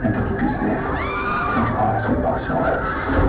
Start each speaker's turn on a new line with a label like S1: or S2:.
S1: And to keep you safe from harm from ourselves.